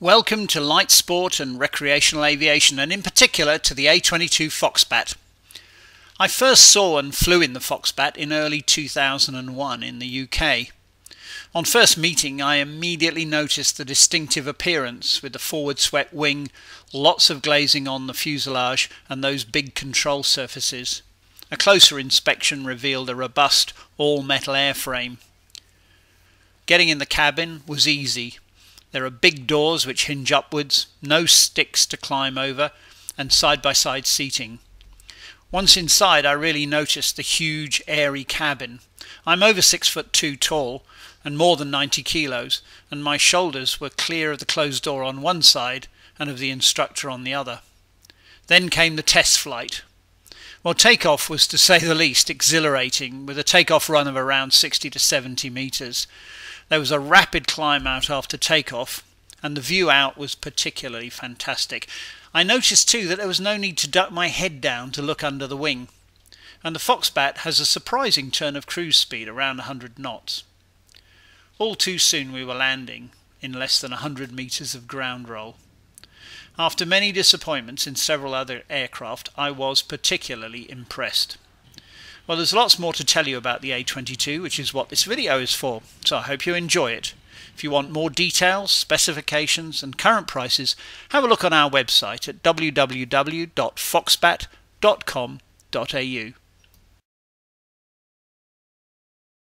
Welcome to light sport and recreational aviation, and in particular to the A22 Foxbat. I first saw and flew in the Foxbat in early 2001 in the UK. On first meeting, I immediately noticed the distinctive appearance with the forward swept wing, lots of glazing on the fuselage, and those big control surfaces. A closer inspection revealed a robust all metal airframe. Getting in the cabin was easy there are big doors which hinge upwards, no sticks to climb over, and side by side seating. Once inside, I really noticed the huge, airy cabin. I'm over six foot two tall and more than 90 kilos, and my shoulders were clear of the closed door on one side and of the instructor on the other. Then came the test flight. Well, takeoff was to say the least exhilarating, with a takeoff run of around 60 to 70 metres. There was a rapid climb out after takeoff, and the view out was particularly fantastic. I noticed too that there was no need to duck my head down to look under the wing, and the Foxbat has a surprising turn of cruise speed around 100 knots. All too soon we were landing in less than 100 metres of ground roll. After many disappointments in several other aircraft, I was particularly impressed. Well, there's lots more to tell you about the A22, which is what this video is for, so I hope you enjoy it. If you want more details, specifications and current prices, have a look on our website at www.foxbat.com.au.